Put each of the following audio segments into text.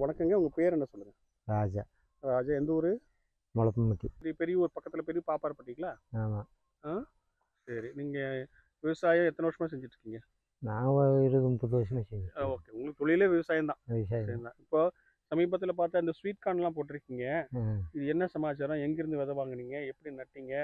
வணக்கங்க. உங்கள் பேர் என்ன சொல்லுங்கள் ராஜா. ராஜா எந்த ஊர்? முளப்பம்பட்டி பெரிய ஊர் பக்கத்தில் பெரிய பாப்பாரப்பட்டிங்களா ஆமாம் சரி. நீங்கள் விவசாயம் எத்தனை வருஷமாக செஞ்சுட்ருக்கீங்க? நான் இருபது முப்பது வருஷமா செஞ்சேன் ஓகே. உங்களுக்கு தொழிலே விவசாயம் தான். விவசாயம் தான். இப்போ சமீபத்தில் பார்த்தா இந்த ஸ்வீட் கார்ன்லாம் போட்டிருக்கீங்க. இது என்ன சமாச்சாரம்? எங்கேருந்து விதை வாங்குனீங்க? எப்படி நட்டீங்க?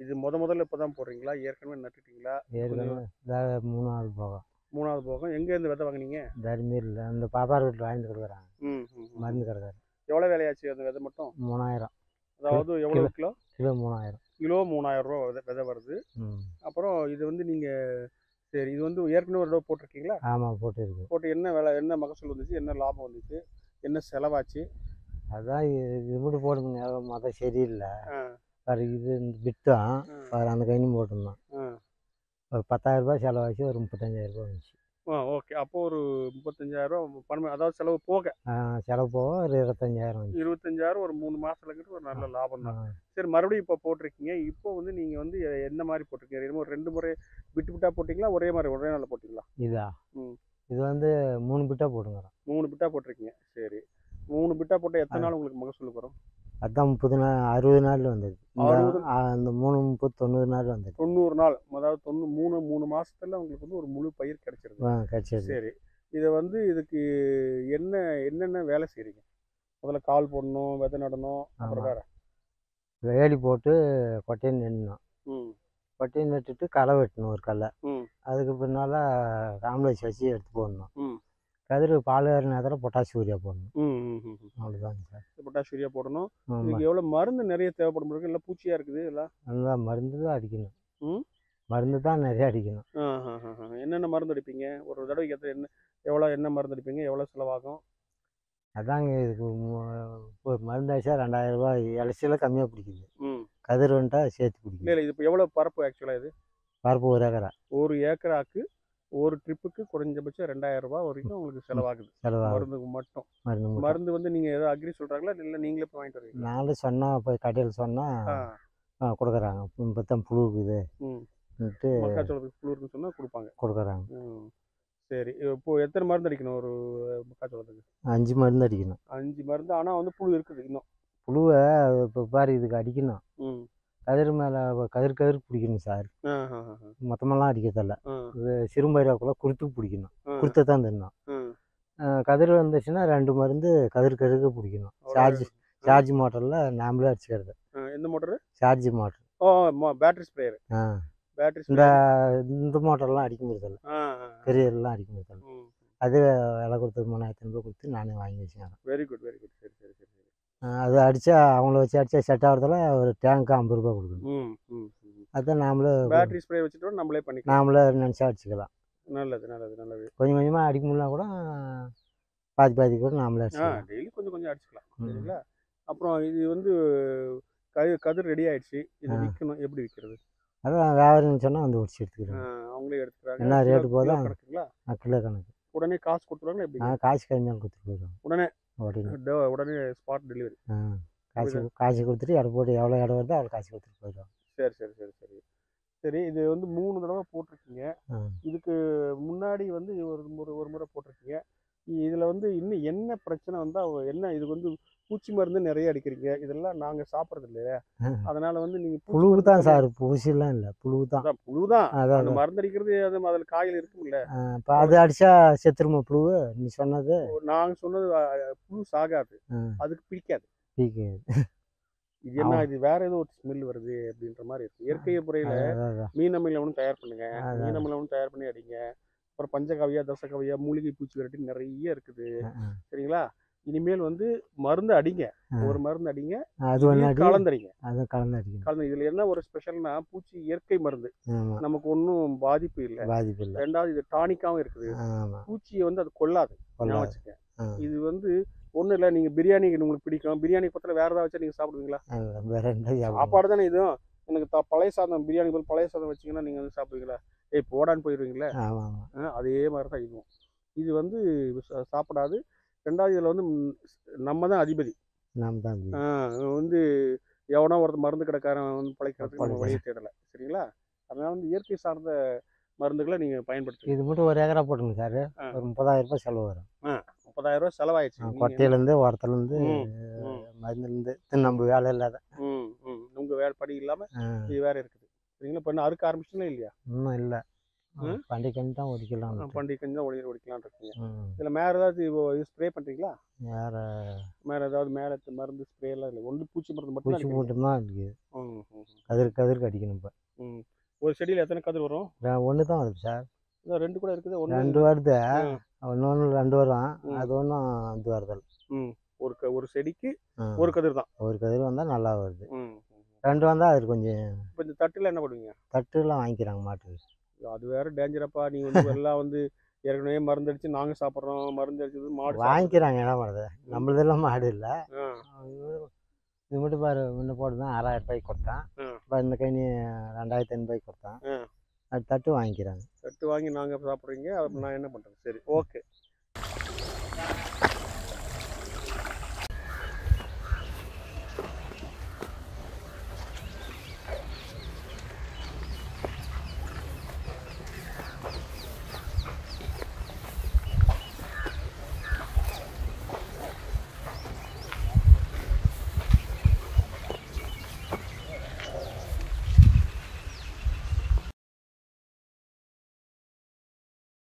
இது முத முதல்ல இப்போ தான் போடுறீங்களா? ஏற்கனவே நட்டுட்டீங்களா? ஏற்கனவே இதாக மூணாவது போகம் மூணாவது போகம். எங்கேருந்து விதை வாங்குனீங்க? தருமீரில் அந்த பாப்பார் வீட்டில் வாங்கிட்டு கிடக்குறாங்க. ம். மருந்து கிடக்காரு எவ்வளோ விலையாச்சு அந்த விதை மட்டும்? மூணாயிரம். அதாவது எவ்வளோ கிலோ கிலோ? மூணாயிரம். கிலோ மூணாயிரம் ரூபா விதை விதை வருது. ம். அப்புறம் இது வந்து நீங்கள் சரி இது வந்து ஏற்கனவே ஒரு தடவை போட்டிருக்கீங்களா? ஆமாம் போட்டு இருக்கு போட்டு என்ன விலை என்ன மகசூல் வந்துச்சு? என்ன லாபம் வந்துச்சு? என்ன செலவாச்சு? அதான் மட்டும் போடுங்க. மொதல் சரியில்லை. பாரு இது ஆ, பாரு அந்த கைனும் போட்டிருந்தோம் ஆ. ஒரு பத்தாயிரம் ரூபாய் செலவாச்சு ஒரு முப்பத்தஞ்சாயிரம் ரூபாய் வந்துச்சு. ஆ ஓகே. அப்போ ஒரு முப்பத்தஞ்சாயிரம் ரூபா பணம் அதாவது செலவு போக. ஆ, செலவு போக ஒரு இருபத்தஞ்சாயிரம் வந்துச்சு. இருபத்தஞ்சாயிரம் ஒரு மூணு மாசத்துலக்கிட்ட ஒரு நல்ல லாபம் தான். சரி மறுபடியும் இப்போ போட்டிருக்கீங்க. இப்போ வந்து நீங்கள் வந்து எ- என்ன மாதிரி போட்டிருக்கீங்க? என்னமோ ஒரு ரெண்டு முறை விட்டு விட்டா போட்டிங்களா? ஒரே மாதிரி ஒரே நாளில் போட்டிங்களா? இதா? ம். இது வந்து மூணு பிட்டா போட்டுங்கிறோம். மூணு பிட்டா போட்டிருக்கீங்க. சரி. மூணு பிட்டா போட்டால் எத்தனை நாள் உங்களுக்கு மகசூல் வரும் அதான் முப்பது நாள் அறுபது நாள் வந்தது. அறுபது? இந்த மூணு முப்பது தொண்ணூறு நாள் வந்தது தொண்ணூறு நாள். அதாவது தொண்ணூ மூணு மூணு மாசத்துல உங்களுக்கு வந்து ஒரு முழு பயிர் கிடைச்சிருது. ஆ கிடச்சிது சரி. இதை வந்து இதுக்கு என்ன என்னென்ன வேலை செய்றீங்க? முதல்ல கால் போடணும் விதை நடணும் அப்புறம். வேற? வேலி போட்டு கொட்டையை நின்னோம் ம். கொட்டையை நட்டுட்டு களை வெட்டணும் ஒரு கல்லை. ம். அதுக்கு பின்னால் காம்ப்ளெக்ஸ் வச்சு எடுத்து போடணும். ம். கதிர் பால் ஏற நேரத்தில் பொட்டாசி யூரியா போடணும் ம் ம் ம் ம். அவ்வளோதாங்க சார் பொட்டாஷ் யூரியா போடணும். இதுக்கு எவ்வளோ மருந்து நிறைய தேவைப்படும் இருக்கு எல்லாம் பூச்சியா இருக்குது எல்லாம் நல்லா மருந்து தான் அடிக்கணும். ம்? மருந்து தான் நிறைய அடிக்கணும். என்னென்ன மருந்து அடிப்பீங்க? ஒரு தடவைக்கு எத்தனை என்ன எவ்வளோ என்ன மருந்து அடிப்பீங்க? எவ்வளோ செலவாகும்? அதாங்க இதுக்கு மருந்து அடிச்சா ரெண்டாயிரம் ரூபாய் இலச்சியில் கம்மியாக பிடிக்குது. கதிர் வந்துட்டா சேர்த்து இல்லை பிடிக்குது. இல்லை இது இப்போ எவ்வளோ பரப்பு ஆக்சுவலாக இது? பருப்பு ஒரு ஏக்கரா. ஒரு ஏக்கராக்கு ஒரு ட்ரிப்புக்கு குறைஞ்சபட்சம் ரெண்டாயிரம் ரூபாய் வரைக்கும் உங்களுக்கு செலவாகுது. மருந்துக்கு மட்டும். மருந்து வந்து நீங்கள் ஏதோ அக்ரி சொல்கிறாங்களா இல்லை நீங்களே போய் வாங்கிட்டு வருவீங்களா? நானும் சொன்னால் போய் கடையில் சொன்னால் ஆ. கொடுக்குறாங்க. இப்போ ம். ன்ட்டு மக்காச்சோளத்துக்கு புழு இருக்குன்னு சொன்னால் கொடுப்பாங்க. கொடுக்குறாங்க. சரி. இப்போ எத்தனை மருந்து அடிக்கணும் ஒரு மக்காச்சோளத்துக்கு அஞ்சு மருந்து அடிக்கணும். அஞ்சு மருந்து. ஆனால் வந்து புழு இருக்குது இன்னும். புழுவை இப்போ பாரு இதுக்கு அடிக்கணும். கதிர் மேலே கதிர் கதிர் பிடிக்கணும் சார். மொத்தமெல்லாம் அடிக்கிறதில்ல சிறும்பயிராக்குள்ள குருத்து பிடிக்கணும். குருத்தை தான் தின்னும் கதிர் வந்துச்சுன்னா ரெண்டு மருந்து கதிர் கதிருக்கு பிடிக்கணும். சார்ஜ் சார்ஜ் மோட்டரில் நாமளே அடிச்சுக்கிறது. எந்த மோட்டரு? Charge motor. ஓ பேட்டரி ஸ்ப்ரேயர். ஆ. பேட்டரி இந்த இந்த மோட்டர்லாம் அடிக்க ஆ பெரியர்லாம் அடிக்க முடியதில்ல. ம். அது விலை கொடுத்து மூணாயிரத்தி ஐநூறுபா கொடுத்து நானே வாங்கி வச்சுக்கிறேன். வெரி குட் வெரி குட் சரி சரி. அது அடித்தா அவங்கள வச்சு அடித்தா செட் ஆகிறதுல ஒரு டேங்க்கு ஐம்பது ரூபா கொடுக்கணும். அதுதான் நாமளே பேட்டரி ஸ்ப்ரே வச்சுட்டு நம்மளே பண்ணிக்கலாம். நாமளே நினச்சா அடிச்சுக்கலாம். நல்லது நல்லது நல்லது. கொஞ்சம் கொஞ்சமாக அடிக்க முடியல கூட பாதி பாதி கூட நாமளே அடிச்சுக்கலாம். டெய்லி கொஞ்சம் கொஞ்சம் அடிச்சுக்கலாம். சரிங்களா? அப்புறம் இது வந்து கதிர் ரெடி ஆயிடுச்சு. இது. விற்கணும் எப்படி விற்கிறது அதான் வியாபாரின்னு சொன்னால் வந்து ஒடிச்சு எடுத்துக்கிறேன். அவங்களே எடுத்துக்கிறாங்க. என்ன கிலோ- rate போதோ கிலோ அந்த- கணக்குங்களா கிலோ கணக்கு. உடனே காசு கொடுத்துருவாங்களா எப்படி நான் காசு கம்மியாக கொடுத்துட்டு போயிடுவோம் உடனே உடனே. உடனே ஸ்பாட் டெலிவரி ஆ காசு காசு கொடுத்துட்டு எடை போட்டு எவ்வளோ இடம் வருதோ அவ்வளோ காசு கொடுத்துட்டு போயிடுவோம் சரி சரி சரி சரி. சரி இது வந்து மூணு தடவை போட்டிருக்கீங்க. ஆ. இதுக்கு முன்னாடி வந்து ஒரு முறை ஒரு முறை போட்டிருக்கீங்க. இதில் வந்து இன்னும் என்ன பிரச்சனை வந்தால் என்ன இதுக்கு வந்து பூச்சி மருந்து நிறைய அடிக்கிறீங்க. இதெல்லாம் நாங்கள் சாப்பிட்றது இல்லையா. அதனால வந்து நீங்கள் புழுவு தான் சார். பூசிலாம் இல்லை. புழுவு தான் புழு தான் அந்த மருந்து அடிக்கிறது அது அதில் காயில் இருக்கும்ல. அது அடித்தா செத்துருமா புழுவு? நீ சொன்னது. நாங்கள் சொன்னது புழு சாகாது. அதுக்கு பிடிக்காது. பீக்கு இது என்ன இது வேற ஏதோ ஒரு ஸ்மெல் வருது அப்படின்ற மாதிரி இருக்கு. இயற்கை முறையில் அதான் அதான். மீன் அமில ஒன்றும் தயார் பண்ணுங்க. அதான். மீன் அமில ஒன்றும் தயார் பண்ணி அடிங்க. அப்புறம் பஞ்சகவியா தசகவியா மூலிகை பூச்சி விரட்டி நிறைய இருக்குது. சரிங்களா? இனிமேல் வந்து மருந்து அடிங்க. ஒரு மருந்து அடிங்க. அது கலந்தடிங்க. அதை கலந்து அடிக்கணும் கலந்து இதுல என்ன ஒரு ஸ்பெஷல்னா பூச்சி இயற்கை மருந்து. நமக்கு ஒன்றும் பாதிப்பு இல்லை. பாதிப்பு இல்லை. ரெண்டாவது இது டானிக்காவும் இருக்குது. பூச்சியை வந்து அது கொல்லாது. வச்சுக்க. இது வந்து ஒன்றும் இல்லை நீங்கள் பிரியாணி உங்களுக்கு பிடிக்கும். பிரியாணி பக்கத்தில் வேற ஏதாவது வச்சா நீங்கள் சாப்பிடுவீங்களா? சாப்பாடு தானே இதுவும் எனக்கு த பழைய சாதம் பிரியாணி போல் பழைய சாதம் வச்சிங்கன்னா நீங்கள் வந்து சாப்பிடுவீங்களா? ஏய் போடான்னு போயிடுவீங்களே அதே மாதிரி தான் இதுவும். இது வந்து சாப்பிடாது. ரெண்டாவது இதில் வந்து நம்ம தான் அதிபதி. நாம் தான் வந்து எவனோ ஒருத்தர் மருந்து கடைக்காரன் வந்து பிழைக்கிறதுக்கு நம்ம. வழியை தேடலை. சரிங்களா? அதனால வந்து இயற்கை சார்ந்த மருந்துகளை நீங்கள் பயன்படுத்துங்க இது மட்டும் ஒரு ஏக்கரா போட்டுங்க சார். ஒரு முப்பதாயிரம் ரூபாய் செலவு வரும். முப்பதாயிரம் ரூபாய் செலவாயிடுச்சு. கொட்டையிலேருந்து உரத்துலேருந்து. மருந்துலேருந்து நம்ம வேலை இல்லாத. ம் ம். உங்க வேலை படி இல்லாம ஆ, இது வேற இருக்குது. சரிங்களா? இப்போ அறுக்க ஆரம்பிச்சுங்களா இல்லையா? இன்னும் இல்லை. ம்? பண்டிகைன்னு தான் ஒடிக்கலாம் பண்டிகை கொஞ்சம் ஒளி ஒடிக்கலாம்னு இருக்கீங்க. இதில் மேலே ஏதாவது இது ஸ்ப்ரே பண்ணுறீங்களா வேற மேலே ஏதாவது மேலே மருந்து ஸ்ப்ரே எல்லாம் இல்லை. ஒன்று பூச்சி மருந்து மட்டும் பூச்சி மட்டும்தான் இருக்குது ம் ம், கதிர் கதிர் கடிக்கணும் இப்போ. ஒரு செடியில் எத்தனை கதிர் வரும்? ஒன்று தான் வருது சார். ரெண்டு கூட இருக்குது. ஒன்று ரெண்டு வருது. ஒன்று ஒன்று ரெண்டு வரும். அது ஒன்றும் இது வருதல். ஒரு க ஒரு செடிக்கு. ஒரு கதிர் தான். ஒரு கதிர் வந்தால் நல்லா வருது. ரெண்டு வந்தால் அது கொஞ்சம் இப்போ இந்த தட்டில் என்ன பண்ணுவீங்க தட்டுலாம் வாங்கிக்கிறாங்க மாட்டுக்கு அது வேற டேஞ்சரப்பா நீங்கள் வந்து எல்லாம் வந்து ஏற்கனவே மருந்து அடிச்சு நாங்கள் சாப்பிட்றோம். மருந்து அடிச்சது மாடு. வாங்கிக்கிறாங்க என்ன பண்ணுறது நம்மளதெல்லாம் மாடு இல்லை. இது மட்டும் பாரு முன்ன போட்டு தான் ஆறாயிரம் ரூபாய்க்கு கொடுத்தான். இப்போ இந்த கனி ரெண்டாயிரத்தி ஐநூறுபாய்க்கு கொடுத்தான். அது தட்டு வாங்கிக்கிறாங்க. தட்டு வாங்கி நாங்கள் சாப்பிட்றீங்க. அப்ப நான் என்ன பண்ணுறது சரி ஓகே.